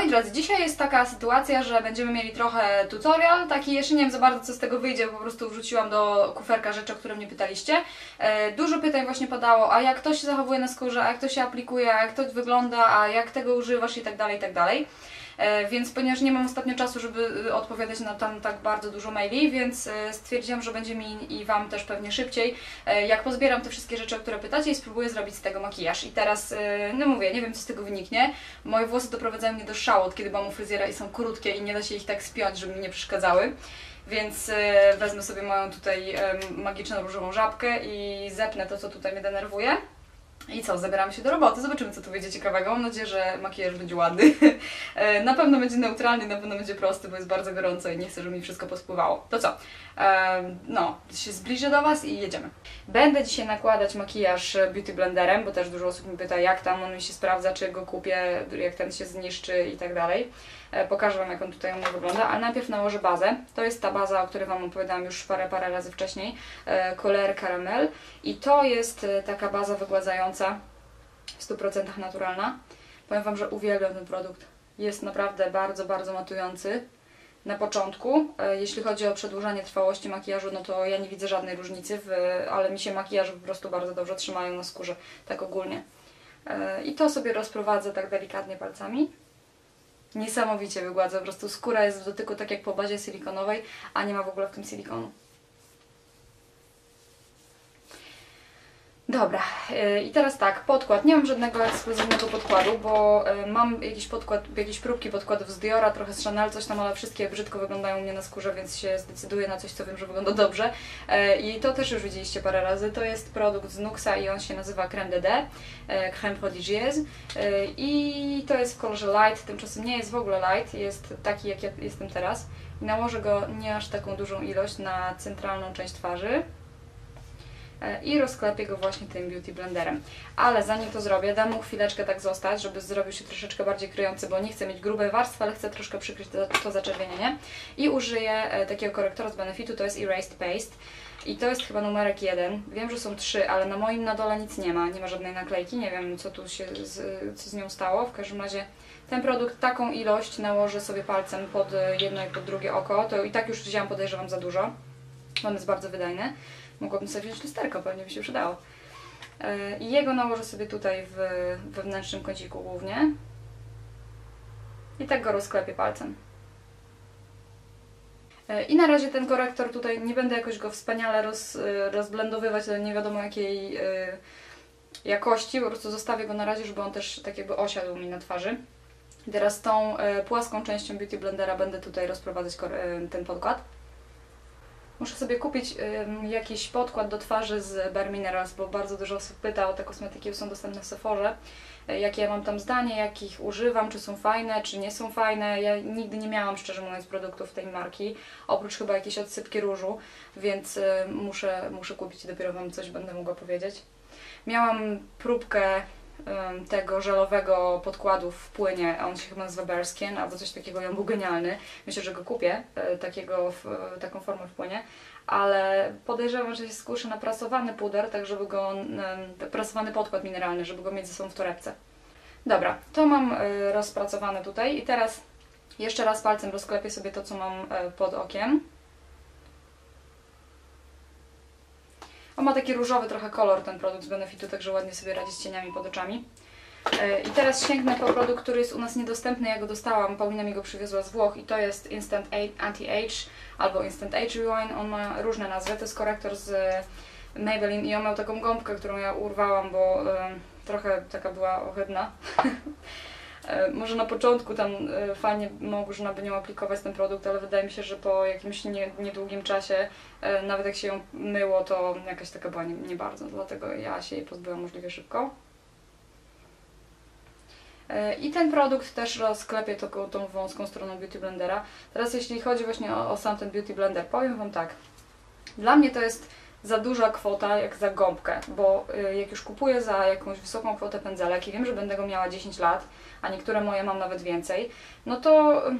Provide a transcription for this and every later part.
Moi drodzy, dzisiaj jest taka sytuacja, że będziemy mieli trochę tutorial, taki jeszcze nie wiem za bardzo co z tego wyjdzie, po prostu wrzuciłam do kuferka rzeczy, o które mnie pytaliście. E, dużo pytań właśnie padało, a jak to się zachowuje na skórze, a jak to się aplikuje, a jak to wygląda, a jak tego używasz i tak dalej, i tak dalej. E, Więc ponieważ nie mam ostatnio czasu, żeby y, odpowiadać na tam tak bardzo dużo maili, więc e, stwierdziłam, że będzie mi i Wam też pewnie szybciej, e, jak pozbieram te wszystkie rzeczy, o które pytacie i spróbuję zrobić z tego makijaż. I teraz, e, no mówię, nie wiem co z tego wyniknie. Moje włosy doprowadzają mnie do szału, od kiedy mam u fryzjera i są krótkie i nie da się ich tak spiąć, żeby mi nie przeszkadzały. Więc e, wezmę sobie moją tutaj e, magiczną różową żabkę i zepnę to, co tutaj mnie denerwuje. I co, zabieramy się do roboty, zobaczymy co tu wyjdzie ciekawego. Mam nadzieję, że makijaż będzie ładny. E, na pewno będzie neutralny, na pewno będzie prosty, bo jest bardzo gorąco i nie chcę, żeby mi wszystko pospływało. To co? E, no, się zbliżę do Was i jedziemy. Będę dzisiaj nakładać makijaż Beauty Blenderem, bo też dużo osób mi pyta, jak tam on mi się sprawdza, czy go kupię, jak ten się zniszczy i tak dalej. E, Pokażę Wam, jak on tutaj u mnie wygląda, ale najpierw nałożę bazę. To jest ta baza, o której Wam opowiadałam już parę, parę razy wcześniej, e, Color Caramel. I to jest e, taka baza wygładzająca, w 100% naturalna. Powiem Wam, że uwielbiam ten produkt. Jest naprawdę bardzo, bardzo matujący. Na początku, e, jeśli chodzi o przedłużanie trwałości makijażu, no to ja nie widzę żadnej różnicy, w, ale mi się makijaże po prostu bardzo dobrze trzymają na skórze, tak ogólnie. E, I to sobie rozprowadzę tak delikatnie palcami. Niesamowicie wygładzę, po prostu skóra jest w dotyku tak jak po bazie silikonowej, a nie ma w ogóle w tym silikonu. Dobra, yy, i teraz tak, podkład. Nie mam żadnego ekskluzywnego podkładu, bo yy, mam jakiś podkład, jakieś próbki podkładów z Diora, trochę z Chanel, coś tam, ale wszystkie brzydko wyglądają u mnie na skórze, więc się zdecyduję na coś, co wiem, że wygląda dobrze. Yy, I to też już widzieliście parę razy. To jest produkt z Nuxa i on się nazywa Creme de yy, Creme Prodigieuse. I to jest w kolorze light, tymczasem nie jest w ogóle light, jest taki, jak ja jestem teraz. I nałożę go nie aż taką dużą ilość na centralną część twarzy i rozklepię go właśnie tym Beauty Blenderem. Ale zanim to zrobię, dam mu chwileczkę tak zostać, żeby zrobił się troszeczkę bardziej kryjący, bo nie chcę mieć grubej warstwy, ale chcę troszkę przykryć to, to zaczerwienienie. I użyję e, takiego korektora z Benefitu, to jest Erased Paste. I to jest chyba numerek jeden. Wiem, że są trzy, ale na moim na dole nic nie ma, nie ma żadnej naklejki, nie wiem co tu się z, co z nią stało. W każdym razie ten produkt, taką ilość nałożę sobie palcem pod jedno i pod drugie oko. To i tak już wzięłam, podejrzewam, za dużo. On jest bardzo wydajny. Mogłabym sobie wziąć lusterko, pewnie by się przydało. Yy, I jego nałożę sobie tutaj w wewnętrznym kąciku głównie. I tak go rozklepię palcem. Yy, I na razie ten korektor tutaj, nie będę jakoś go wspaniale roz, yy, rozblendowywać do nie wiadomo jakiej jakości, po prostu zostawię go na razie, żeby on też tak jakby osiadł mi na twarzy. Teraz tą płaską częścią Beauty Blendera będę tutaj rozprowadzać ten podkład. Muszę sobie kupić y, jakiś podkład do twarzy z Bare Minerals, bo bardzo dużo osób pyta o te kosmetyki, są dostępne w Sephorze. Y, jakie ja mam tam zdanie, jakich używam, czy są fajne, czy nie są fajne. Ja nigdy nie miałam, szczerze mówiąc, produktów tej marki, oprócz chyba jakiejś odsypki różu, więc y, muszę, muszę kupić i dopiero Wam coś będę mogła powiedzieć. Miałam próbkę tego żelowego podkładu w płynie, on się chyba nazywa Bearskin albo coś takiego, on był genialny. Myślę, że go kupię, e, takiego, taką formę w płynie, ale podejrzewam, że się skuszę na prasowany puder, tak żeby go, prasowany podkład mineralny, żeby go mieć ze sobą w torebce. Dobra, to mam e, rozpracowane tutaj i teraz jeszcze raz palcem rozklepię sobie to, co mam e, pod okiem. On ma taki różowy trochę kolor, ten produkt z Benefitu, także ładnie sobie radzi z cieniami pod oczami. E, I teraz sięgnę po produkt, który jest u nas niedostępny, ja go dostałam, Paulina mi go przywiozła z Włoch i to jest Instant Anti-Age albo Instant Age Rewind, on ma różne nazwy, to jest korektor z Maybelline i on miał taką gąbkę, którą ja urwałam, bo y, trochę taka była ohydna. E, może na początku tam e, fajnie można by nią aplikować ten produkt, ale wydaje mi się, że po jakimś nie, niedługim czasie, e, nawet jak się ją myło, to jakaś taka była nie, nie bardzo, dlatego ja się jej pozbyłam możliwie szybko. I ten produkt też rozklepię taką tą wąską stroną Beauty Blendera. Teraz jeśli chodzi właśnie o, o sam ten Beauty Blender, powiem Wam tak. Dla mnie to jest za duża kwota jak za gąbkę, bo y, jak już kupuję za jakąś wysoką kwotę pędzelek i wiem, że będę go miała 10 lat, a niektóre moje mam nawet więcej, no to y,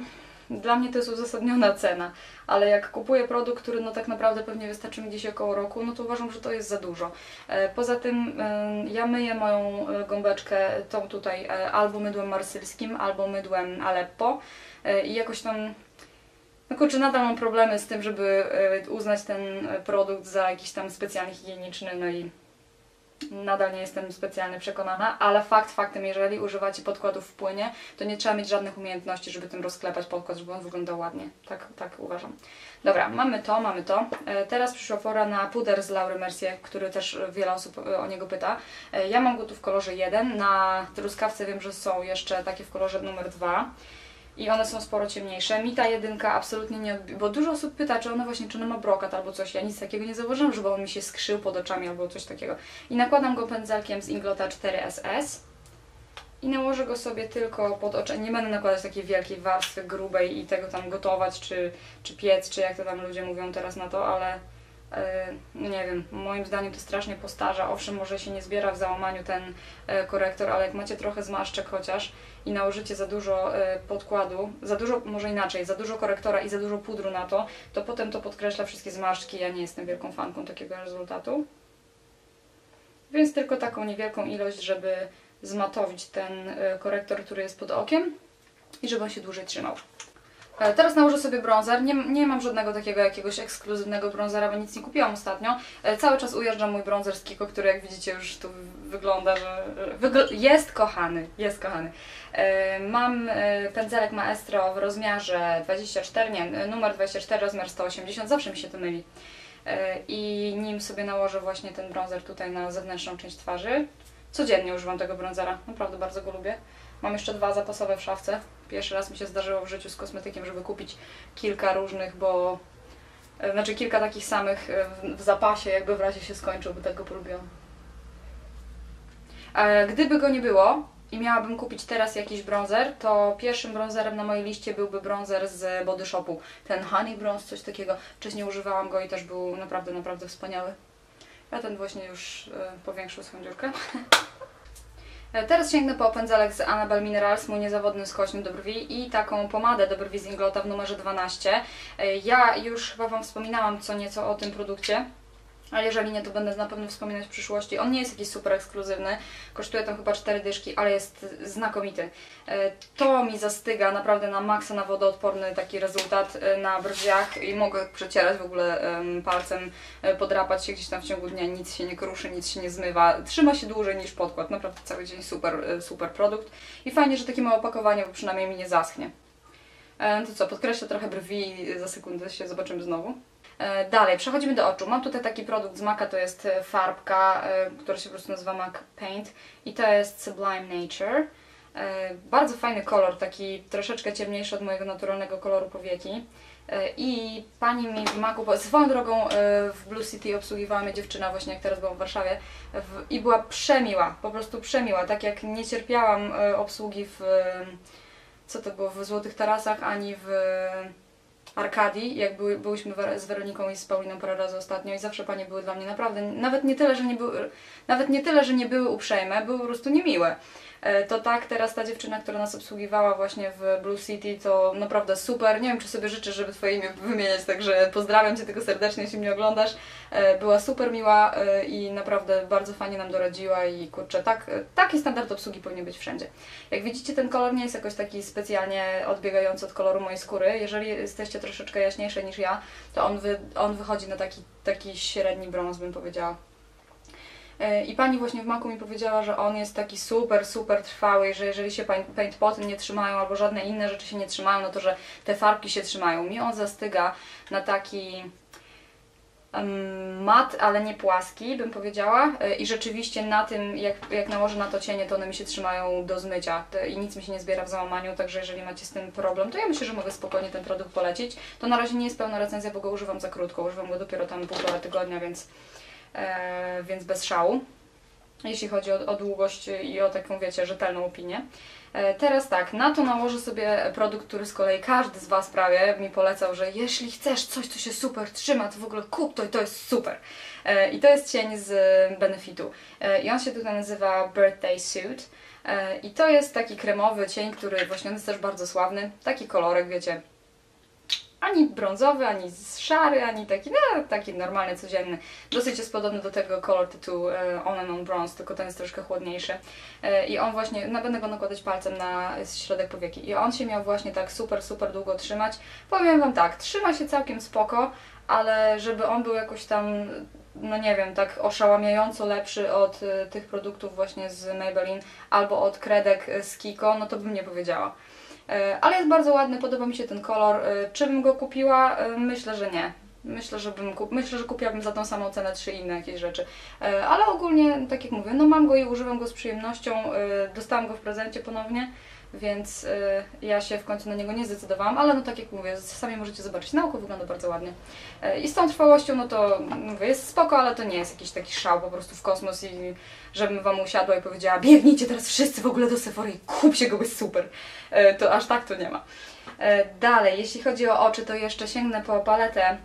dla mnie to jest uzasadniona cena, ale jak kupuję produkt, który no tak naprawdę pewnie wystarczy mi gdzieś około roku, no to uważam, że to jest za dużo. E, Poza tym e, ja myję moją gąbeczkę tą tutaj e, albo mydłem marsylskim, albo mydłem Aleppo e, i jakoś tam no kurczę, nadal mam problemy z tym, żeby e, uznać ten e, produkt za jakiś tam specjalnie higieniczny, no i nadal nie jestem specjalnie przekonana, ale fakt faktem, jeżeli używacie podkładów w płynie, to nie trzeba mieć żadnych umiejętności, żeby tym rozklepać podkład, żeby on wyglądał ładnie. Tak, tak uważam. Dobra, mamy to, mamy to. E, Teraz przyszła pora na puder z Laury Mercier, który też wiele osób o niego pyta. Ja mam go tu w kolorze 1, na truskawce wiem, że są jeszcze takie w kolorze numer 2 i one są sporo ciemniejsze. Mi ta jedynka absolutnie nie odbi- bo dużo osób pyta, czy ona właśnie, czy ona ma brokat albo coś. Ja nic takiego nie zauważyłam, żeby on mi się skrzył pod oczami albo coś takiego. I nakładam go pędzelkiem z Inglota 4SS i nałożę go sobie tylko pod oczy. Nie będę nakładać takiej wielkiej warstwy grubej i tego tam gotować, czy, czy piec, czy jak to tam ludzie mówią teraz na to, ale nie wiem, moim zdaniem to strasznie postarza. Owszem, może się nie zbiera w załamaniu ten e, korektor, ale jak macie trochę zmarszczek chociaż i nałożycie za dużo e, podkładu, za dużo, może inaczej, za dużo korektora i za dużo pudru na to, to potem to podkreśla wszystkie zmarszczki. Ja nie jestem wielką fanką takiego rezultatu. Więc tylko taką niewielką ilość, żeby zmatowić ten e, korektor, który jest pod okiem i żeby on się dłużej trzymał. E, Teraz nałożę sobie bronzer. Nie, nie mam żadnego takiego jakiegoś ekskluzywnego bronzera, bo nic nie kupiłam ostatnio. E, Cały czas ujeżdżam mój bronzer z Kiko, który jak widzicie już tu wygląda, że wygl jest kochany, jest kochany. E, Mam pędzelek Maestro w rozmiarze 24, nie, numer 24, rozmiar 180, zawsze mi się to myli. I nim sobie nałożę właśnie ten bronzer tutaj na zewnętrzną część twarzy. Codziennie używam tego bronzera, naprawdę bardzo go lubię. Mam jeszcze dwa zapasowe w szafce. Pierwszy raz mi się zdarzyło w życiu z kosmetykiem, żeby kupić kilka różnych, bo e, znaczy kilka takich samych e, w, zapasie, jakby w razie się skończył, bo tak go polubiłam. E, Gdyby go nie było i miałabym kupić teraz jakiś bronzer, to pierwszym bronzerem na mojej liście byłby bronzer z Body Shopu. Ten Honey Bronze, coś takiego. Wcześniej używałam go i też był naprawdę, naprawdę wspaniały. A ten właśnie już powiększył swoją dziurkę. E, Teraz sięgnę po pędzelek z Annabelle Minerals, mój niezawodny skośny do brwi i taką pomadę do brwi z Inglota w numerze 12. E, Ja już chyba Wam wspominałam co nieco o tym produkcie. A jeżeli nie, to będę na pewno wspominać w przyszłości. On nie jest jakiś super ekskluzywny, kosztuje tam chyba 4 dyszki, ale jest znakomity. E, To mi zastyga naprawdę na maksa, na wodoodporny taki rezultat e, na brwiach i mogę przecierać w ogóle em, palcem, e, podrapać się gdzieś tam w ciągu dnia, nic się nie kruszy, nic się nie zmywa. Trzyma się dłużej niż podkład, naprawdę cały dzień super, super produkt. I fajnie, że takie małe opakowanie, bo przynajmniej mi nie zaschnie. To co, podkreślę trochę brwi za sekundę się zobaczymy znowu. E, Dalej, przechodzimy do oczu. Mam tutaj taki produkt z Maca, to jest e, farbka, e, która się po prostu nazywa Mac Paint i to jest Sublime Nature. Bardzo fajny kolor, taki troszeczkę ciemniejszy od mojego naturalnego koloru powieki. I pani mi w Macu, bo swoją drogą w Blue City obsługiwała mnie dziewczyna właśnie jak teraz byłam w Warszawie i była przemiła, po prostu przemiła, tak jak nie cierpiałam obsługi w, co to było, w Złotych Tarasach, ani w Arkadii, jak były, byłyśmy z Weroniką i z Pauliną parę razy ostatnio i zawsze panie były dla mnie naprawdę, nawet nie tyle, że nie były, nawet nie tyle, że nie były uprzejme, były po prostu niemiłe. E, To tak, teraz ta dziewczyna, która nas obsługiwała właśnie w Blue City, to naprawdę super. Nie wiem, czy sobie życzę, żeby Twoje imię wymieniać, także pozdrawiam Cię tylko serdecznie, jeśli mnie oglądasz. E, Była super miła e, i naprawdę bardzo fajnie nam doradziła i kurczę, tak, taki standard obsługi powinien być wszędzie. Jak widzicie, ten kolor nie jest jakoś taki specjalnie odbiegający od koloru mojej skóry. Jeżeli jesteście troszeczkę jaśniejsze niż ja, to on, wy, on wychodzi na taki, taki średni brąz, bym powiedziała. E, I pani właśnie w maku mi powiedziała, że on jest taki super, super trwały że jeżeli się paint, poty nie trzymają albo żadne inne rzeczy się nie trzymają, no to że te farbki się trzymają. Mi on zastyga na taki mat, ale nie płaski, bym powiedziała. E, I rzeczywiście na tym, jak, jak nałożę na to cienie, to one mi się trzymają do zmycia i nic mi się nie zbiera w załamaniu, także jeżeli macie z tym problem, to ja myślę, że mogę spokojnie ten produkt polecić. To na razie nie jest pełna recenzja, bo go używam za krótko, używam go dopiero tam półtora tygodnia, więc, więc bez szału. Jeśli chodzi o, o długość i o taką, wiecie, rzetelną opinię. E, Teraz tak, na to nałożę sobie produkt, który z kolei każdy z Was prawie mi polecał, że jeśli chcesz coś, co się super trzyma, to w ogóle kup to i to jest super. E, I to jest cień z Benefitu. E, I on się tutaj nazywa Birthday Suit. E, I to jest taki kremowy cień, który właśnie on jest też bardzo sławny. Taki kolorek, wiecie, ani brązowy, ani szary, ani taki, no taki normalny, codzienny. Dosyć jest podobny do tego Color Tattoo e, On and On Bronze, tylko ten jest troszkę chłodniejszy. E, I on właśnie, no, będę go nakładać palcem na środek powieki. I on się miał właśnie tak super, super długo trzymać. Powiem Wam tak, trzyma się całkiem spoko, ale żeby on był jakoś tam no nie wiem, tak oszałamiająco lepszy od y, tych produktów właśnie z Maybelline albo od kredek z Kiko, no to bym nie powiedziała. E, ale jest bardzo ładny, podoba mi się ten kolor. E, czy bym go kupiła? E, myślę, że nie. Myślę, że bym kup... Myślę, że kupiłabym za tą samą cenę trzy inne jakieś rzeczy. Ale ogólnie, tak jak mówię, no mam go i używam go z przyjemnością. Dostałam go w prezencie ponownie więc y, ja się w końcu na niego nie zdecydowałam, ale no tak jak mówię, sami możecie zobaczyć, na oko wygląda bardzo ładnie. Y, I z tą trwałością, no to mówię, jest spoko, ale to nie jest jakiś taki szał po prostu w kosmos i żebym Wam usiadła i powiedziała, biegnijcie teraz wszyscy w ogóle do Sephory i kupcie go, jest super. Y, to aż tak to nie ma. Dalej, jeśli chodzi o oczy, to jeszcze sięgnę po paletę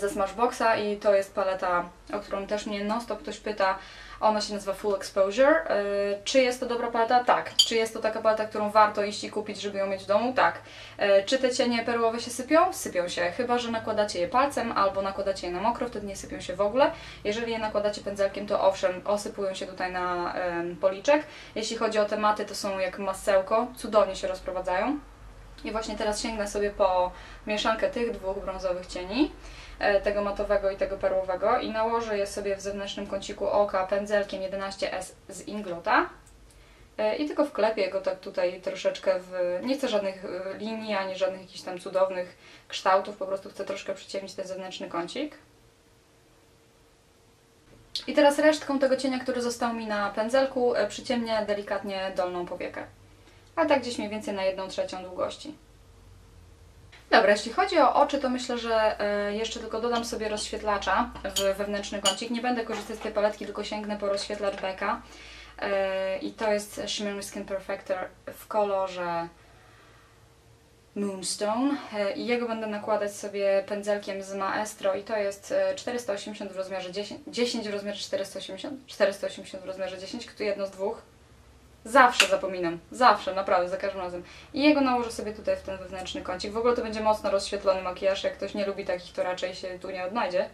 ze Smashboxa i to jest paleta, o którą też mnie non-stop ktoś pyta, ona się nazywa Full Exposure. Yy, czy jest to dobra paleta? Tak. Czy jest to taka paleta, którą warto iść i kupić, żeby ją mieć w domu? Tak. Yy, czy te cienie perłowe się sypią? Sypią się. Chyba, że nakładacie je palcem albo nakładacie je na mokro, wtedy nie sypią się w ogóle. Jeżeli je nakładacie pędzelkiem, to owszem, osypują się tutaj na policzek. Jeśli chodzi o tematy, to są jak masełko, cudownie się rozprowadzają. I właśnie teraz sięgnę sobie po mieszankę tych dwóch brązowych cieni. E, tego matowego i tego perłowego i nałożę je sobie w zewnętrznym kąciku oka pędzelkiem 11S z Inglota. E, I tylko wklepię go tak tutaj troszeczkę w... Nie chcę żadnych e, linii, ani żadnych jakichś tam cudownych kształtów, po prostu chcę troszkę przyciemnić ten zewnętrzny kącik. I teraz resztką tego cienia, który został mi na pędzelku, przyciemnię delikatnie dolną powiekę. A tak gdzieś mniej więcej na 1 trzecią długości. Dobra, jeśli chodzi o oczy, to myślę, że e, jeszcze tylko dodam sobie rozświetlacza w wewnętrzny kącik. Nie będę korzystać z tej paletki, tylko sięgnę po rozświetlacz Becka. E, I to jest Shimmer Skin Perfector w kolorze Moonstone. E, I jego będę nakładać sobie pędzelkiem z Maestro i to jest 480 w rozmiarze 10, 10 w rozmiarze 480, 480 w rozmiarze 10, jedno z dwóch. Zawsze zapominam. Zawsze, naprawdę, za każdym razem. I jego nałożę sobie tutaj w ten wewnętrzny kącik. W ogóle to będzie mocno rozświetlony makijaż. Jak ktoś nie lubi takich, to raczej się tu nie odnajdzie.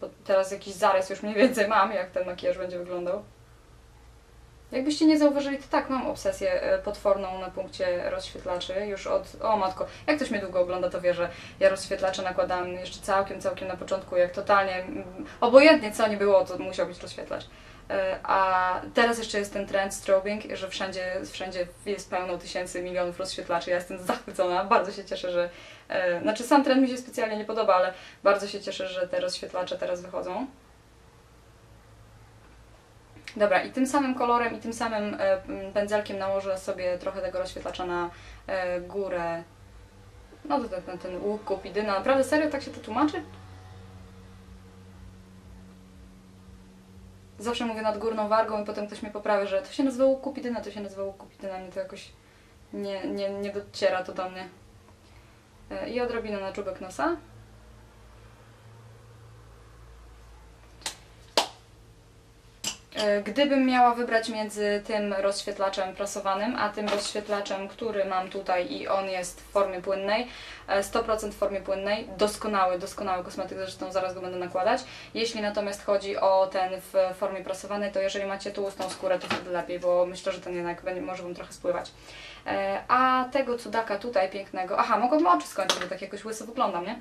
Bo teraz jakiś zarys już mniej więcej mam, jak ten makijaż będzie wyglądał. Jakbyście nie zauważyli, to tak, mam obsesję e, potworną na punkcie rozświetlaczy już od... O matko, jak ktoś mnie długo ogląda, to wie, że ja rozświetlacze nakładałam jeszcze całkiem, całkiem na początku, jak totalnie... Mm, obojętnie co nie było, to musiał być rozświetlacz. E, a teraz jeszcze jest ten trend strobing, że wszędzie, wszędzie jest pełno tysięcy, milionów rozświetlaczy. Ja jestem zachwycona, bardzo się cieszę, że... E, znaczy sam trend mi się specjalnie nie podoba, ale bardzo się cieszę, że te rozświetlacze teraz wychodzą. Dobra, i tym samym kolorem i tym samym e, pędzelkiem nałożę sobie trochę tego rozświetlacza na górę. No to ten, ten łuk kupidyna. Naprawdę serio tak się to tłumaczy? Zawsze mówię nad górną wargą i potem ktoś mnie poprawia, że to się nazywa kupidyna, to się nazywa kupidyna, mnie to jakoś nie, nie, nie dociera to do mnie. E, I odrobinę na czubek nosa. Gdybym miała wybrać między tym rozświetlaczem prasowanym, a tym rozświetlaczem, który mam tutaj i on jest w formie płynnej, 100% e, w formie płynnej, doskonały, doskonały kosmetyk, zresztą zaraz go będę nakładać. Jeśli natomiast chodzi o ten w formie prasowanej, to jeżeli macie tłustą skórę, to wtedy lepiej, bo myślę, że ten jednak będzie, może Wam trochę spływać. E, a tego cudaka tutaj pięknego, aha, mogłabym oczy skończyć, bo tak jakoś łyso wyglądam, nie?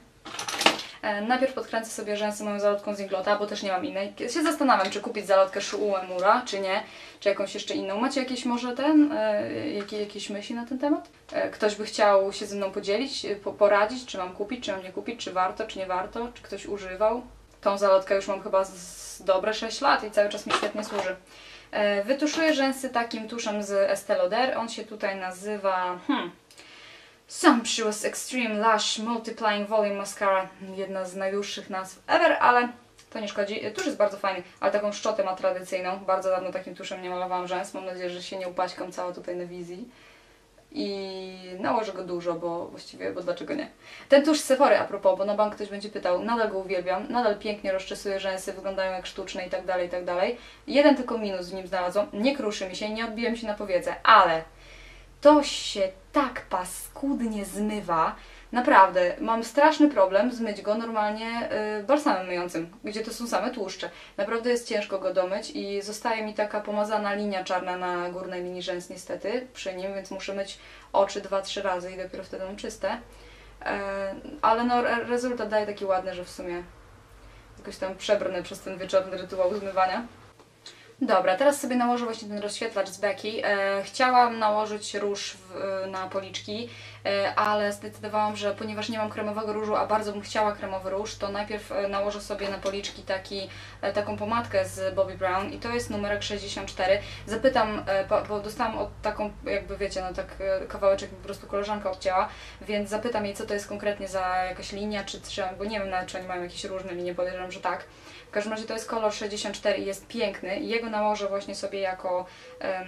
E, najpierw podkręcę sobie rzęsy moją zalotką z Inglota, bo też nie mam innej. Się zastanawiam, czy kupić zalotkę Shuuemura, czy nie, czy jakąś jeszcze inną. Macie jakieś może ten, e, jakie, jakieś myśli na ten temat? E, ktoś by chciał się ze mną podzielić, po, poradzić, czy mam kupić, czy mam nie kupić, czy warto, czy nie warto, czy ktoś używał. Tą zalotkę już mam chyba z dobre 6 lat i cały czas mi świetnie służy. Wytuszuję rzęsy takim tuszem z Estée Lauder. On się tutaj nazywa... Hmm, Sumptuous Extreme Lash Multiplying Volume Mascara. Jedna z najdłuższych nazw ever, ale to nie szkodzi. Tusz jest bardzo fajny, ale taką szczotę ma tradycyjną. Bardzo dawno takim tuszem nie malowałam rzęs. Mam nadzieję, że się nie upaćkam cała tutaj na wizji. I nałożę go dużo, bo właściwie, bo dlaczego nie? Ten tusz Sephory a propos, bo na bank ktoś będzie pytał, nadal go uwielbiam, nadal pięknie rozczesuję rzęsy, wyglądają jak sztuczne i tak dalej, i tak dalej. Jeden tylko minus w nim znalazłam, nie kruszy mi się, nie odbiłem się na powiedzę, ale to się tak paskudnie zmywa, Naprawdę, mam straszny problem zmyć go normalnie y, balsamem myjącym, gdzie to są same tłuszcze. Naprawdę jest ciężko go domyć i zostaje mi taka pomazana linia czarna na górnej linii rzęs niestety przy nim, więc muszę myć oczy dwa, trzy razy i dopiero wtedy mam czyste. E, ale no, re- rezultat daje taki ładny, że w sumie jakoś tam przebrnę przez ten wieczorny rytuał zmywania. Dobra, teraz sobie nałożę właśnie ten rozświetlacz z Becky. E, chciałam nałożyć róż w, e, na policzki, e, ale zdecydowałam, że ponieważ nie mam kremowego różu, a bardzo bym chciała kremowy róż, to najpierw e, nałożę sobie na policzki taki, e, taką pomadkę z Bobbi Brown i to jest numerek 64. Zapytam, e, bo dostałam od taką, jakby wiecie, no tak e, kawałeczek po prostu koleżanka odcięła, więc zapytam jej, co to jest konkretnie za jakaś linia, czy, czy bo nie wiem nawet, czy oni mają jakieś różne linie, podejrzewam, że tak. Każdym razie to jest kolor 64 i jest piękny jego nałożę właśnie sobie jako em,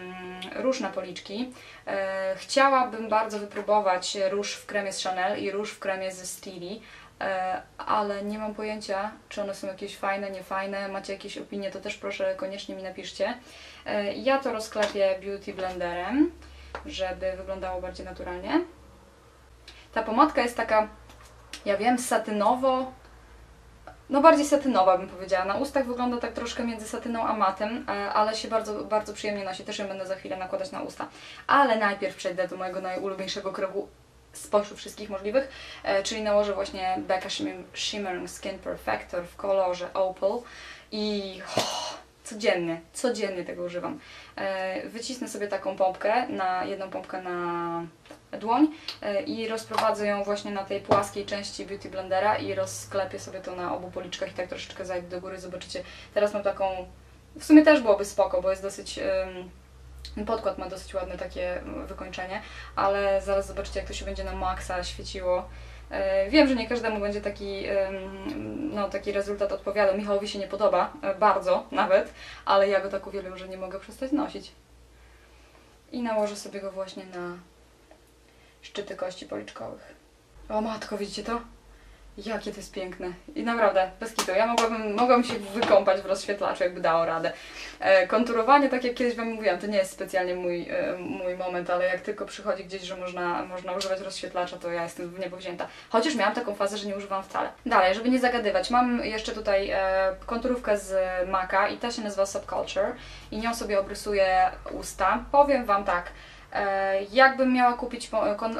róż na policzki. E, chciałabym bardzo wypróbować róż w kremie z Chanel i róż w kremie ze Stili, e, ale nie mam pojęcia, czy one są jakieś fajne, niefajne. Macie jakieś opinie, to też proszę koniecznie mi napiszcie. E, ja to rozklepię Beauty Blenderem, żeby wyglądało bardziej naturalnie. Ta pomadka jest taka, ja wiem, satynowo, no bardziej satynowa bym powiedziała. Na ustach wygląda tak troszkę między satyną a matem, e, ale się bardzo, bardzo przyjemnie nosi. Też ją będę za chwilę nakładać na usta. Ale najpierw przejdę do mojego najulubieńszego kroku spośród wszystkich możliwych, e, czyli nałożę właśnie Becca Shimmer- Shimmering Skin Perfector w kolorze Opal i oh, codziennie, codziennie tego używam. E, Wycisnę sobie taką pompkę, na jedną pompkę na dłoń e, i rozprowadzę ją właśnie na tej płaskiej części Beauty Blendera i rozklepię sobie to na obu policzkach i tak troszeczkę zajdę do góry. Zobaczycie, teraz mam taką, w sumie też byłoby spoko, bo jest dosyć, podkład ma dosyć ładne takie wykończenie, ale zaraz zobaczycie jak to się będzie na maksa świeciło. E, Wiem, że nie każdemu będzie taki, no, taki rezultat odpowiadał. Michałowi się nie podoba, e, bardzo nawet, ale ja go tak uwielbiam, że nie mogę przestać nosić. I nałożę sobie go właśnie na szczyty kości policzkowych. O matko, widzicie to? Jakie to jest piękne. I naprawdę, bez kitu. Ja mogłabym, mogłabym się wykąpać w rozświetlaczu, jakby dało radę. E, konturowanie, tak jak kiedyś Wam mówiłam, to nie jest specjalnie mój, e, mój moment, ale jak tylko przychodzi gdzieś, że można, można używać rozświetlacza, to ja jestem w niebo wzięta. Chociaż miałam taką fazę, że nie używam wcale. Dalej, żeby nie zagadywać, mam jeszcze tutaj e, konturówkę z Maka i ta się nazywa Subculture i nią sobie obrysuję usta. Powiem Wam tak, Jakbym miała kupić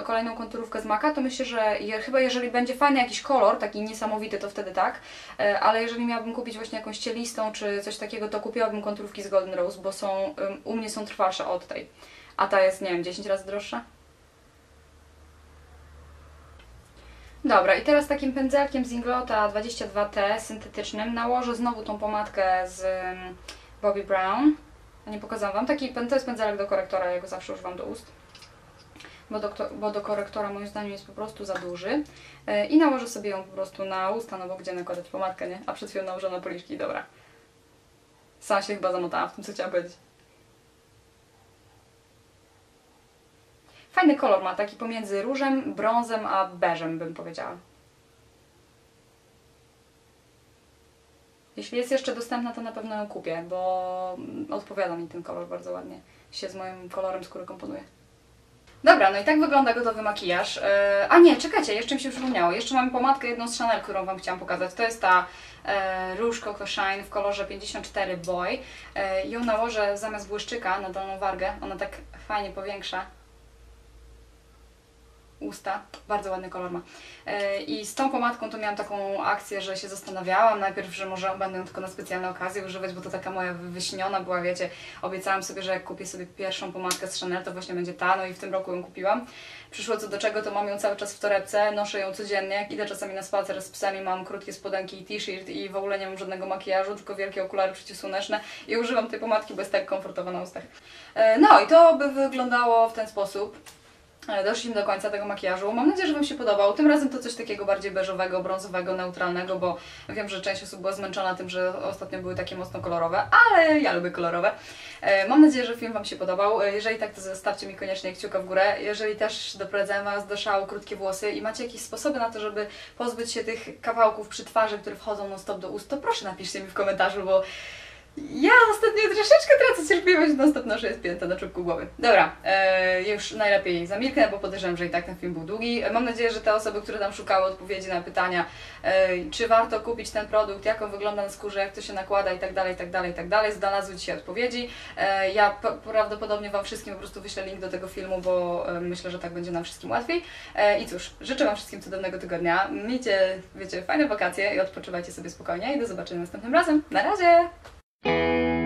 kolejną konturówkę z Maka, to myślę, że chyba jeżeli będzie fajny jakiś kolor, taki niesamowity, to wtedy tak, E, ale jeżeli miałabym kupić właśnie jakąś cielistą czy coś takiego, to kupiłabym konturówki z Golden Rose, bo są, u mnie są trwalsze od tej, a ta jest, nie wiem, 10 razy droższa. Dobra, i teraz takim pędzelkiem z Inglota 22T syntetycznym nałożę znowu tą pomadkę z Bobbi Brown. Nie pokazałam Wam. Taki, to jest pędzelek do korektora, ja go zawsze używam do ust. Bo do, bo do korektora moim zdaniem jest po prostu za duży. E, I nałożę sobie ją po prostu na usta, no bo gdzie nakładać pomadkę, nie? A przed chwilą nałożę na policzki, dobra. Sama się chyba zamotałam w tym, co chciałam powiedzieć. Fajny kolor ma, taki pomiędzy różem, brązem a beżem bym powiedziała. Jeśli jest jeszcze dostępna, to na pewno ją kupię, bo mm, odpowiada mi ten kolor bardzo ładnie. Się z moim kolorem skóry komponuje. Dobra, no i tak wygląda gotowy makijaż. E, a nie, czekajcie, jeszcze mi się przypomniało. Jeszcze mam pomadkę jedną z Chanel, którą Wam chciałam pokazać. To jest ta Rouge Coco Shine w kolorze 54 Boy. E, ją nałożę zamiast błyszczyka na dolną wargę. Ona tak fajnie powiększa usta. Bardzo ładny kolor ma. E, I z tą pomadką to miałam taką akcję, że się zastanawiałam najpierw, że może będę ją tylko na specjalne okazje używać, bo to taka moja wyśniona była, wiecie. Obiecałam sobie, że jak kupię sobie pierwszą pomadkę z Chanel, to właśnie będzie ta, no i w tym roku ją kupiłam. Przyszło co do czego, to mam ją cały czas w torebce, noszę ją codziennie, jak idę czasami na spacer z psami, mam krótkie spodenki i t-shirt i w ogóle nie mam żadnego makijażu, tylko wielkie okulary przeciwsłoneczne i używam tej pomadki, bo jest tak komfortowo na ustach. E, No i to by wyglądało w ten sposób. Doszliśmy do końca tego makijażu. Mam nadzieję, że Wam się podobał. Tym razem to coś takiego bardziej beżowego, brązowego, neutralnego, bo wiem, że część osób była zmęczona tym, że ostatnio były takie mocno kolorowe, ale ja lubię kolorowe. E, Mam nadzieję, że film Wam się podobał. E, Jeżeli tak, to zostawcie mi koniecznie kciuka w górę. Jeżeli też doprowadzałem Was do szału krótkie włosy i macie jakieś sposoby na to, żeby pozbyć się tych kawałków przy twarzy, które wchodzą non stop do ust, to proszę napiszcie mi w komentarzu, bo Ja ostatnio troszeczkę tracę cierpliwość, non stop noszę jest pięta na czubku głowy. Dobra, e, już najlepiej zamilknę, bo podejrzewam, że i tak ten film był długi. E, Mam nadzieję, że te osoby, które tam szukały odpowiedzi na pytania, e, czy warto kupić ten produkt, jak on wygląda na skórze, jak to się nakłada i tak dalej, i tak dalej, i tak dalej, znalazły dzisiaj odpowiedzi. E, ja prawdopodobnie Wam wszystkim po prostu wyślę link do tego filmu, bo e, myślę, że tak będzie nam wszystkim łatwiej. E, I cóż, życzę Wam wszystkim cudownego tygodnia. Miejcie, wiecie, fajne wakacje i odpoczywajcie sobie spokojnie i do zobaczenia następnym razem. Na razie! Música